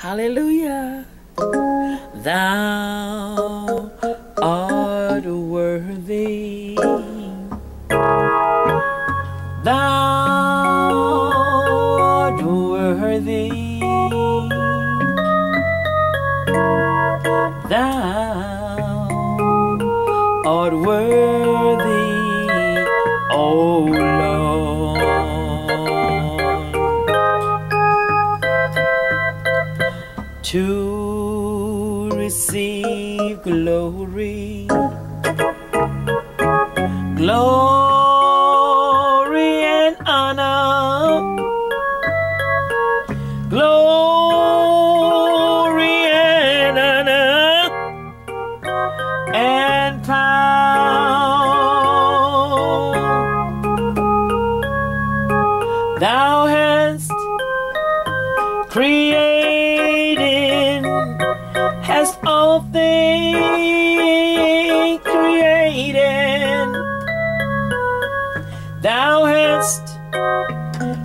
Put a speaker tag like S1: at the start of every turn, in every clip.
S1: Hallelujah. Thou art worthy. Thou art worthy. Thou to receive glory, glory and honor, glory and honor. And power. Thou hast created, hast all things created. Thou hast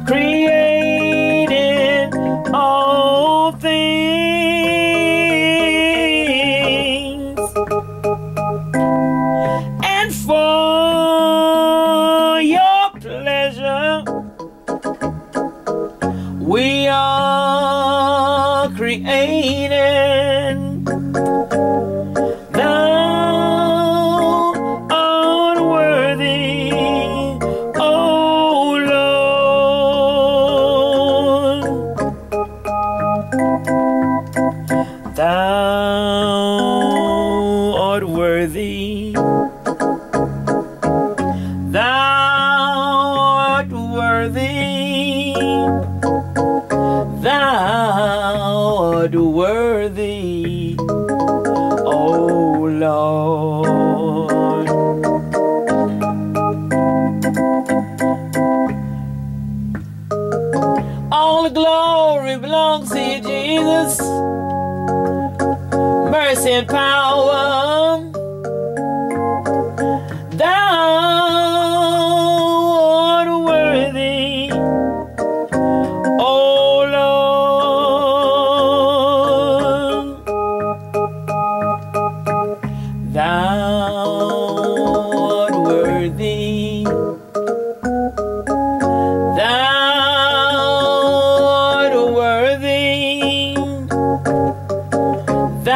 S1: created all things and for your pleasure we are created. O Lord. All the glory belongs to you, Jesus. Mercy and power. Thou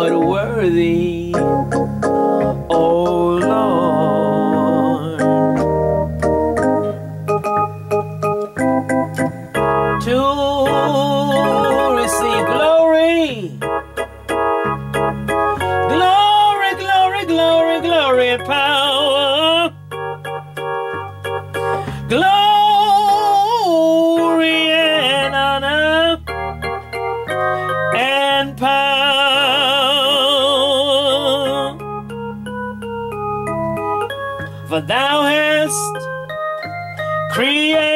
S1: art worthy, O Lord, to receive glory, glory, glory, glory, glory, power, For thou hast created,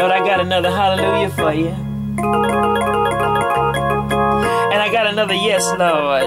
S1: Lord, I got another hallelujah for you. And I got another yes, Lord.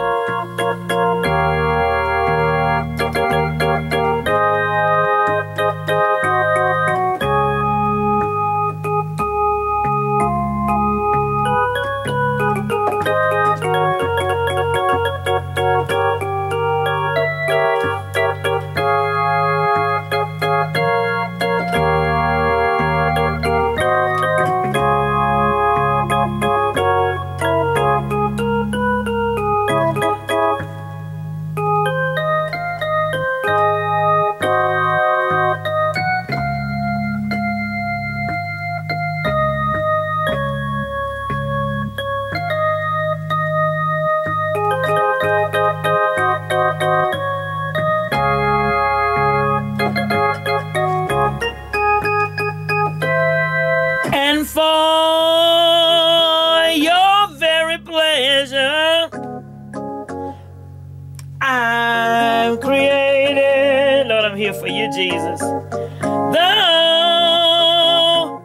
S1: Jesus. Thou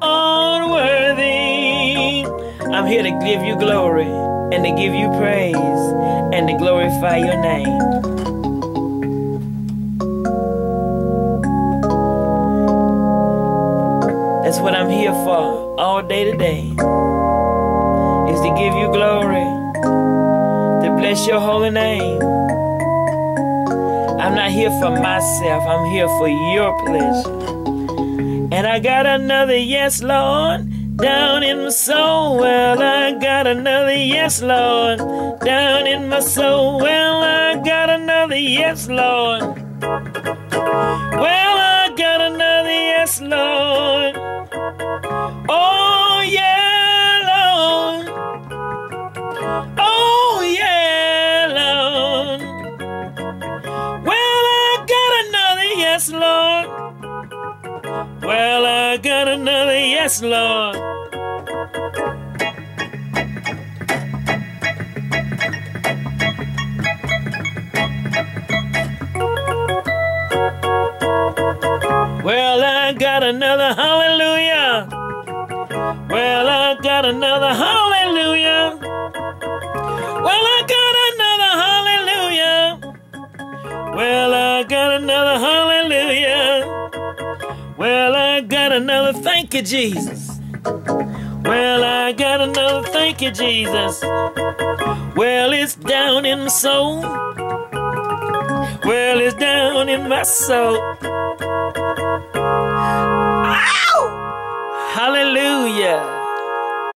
S1: art worthy. I'm here to give you glory and to give you praise and to glorify your name. That's what I'm here for all day today. Is to give you glory, to bless your holy name. Not here for myself, I'm here for your pleasure. And I got another yes, Lord, down in my soul. Well, I got another yes, Lord, down in my soul. Well, I got another yes, Lord. Well, I got another yes, Lord. Oh, yes, Lord. Well, I got another hallelujah. Well, I got another hallelujah. Another thank you, Jesus. Well, I got another thank you, Jesus. Well, it's down in my soul. Well, it's down in my soul. Ow! Hallelujah.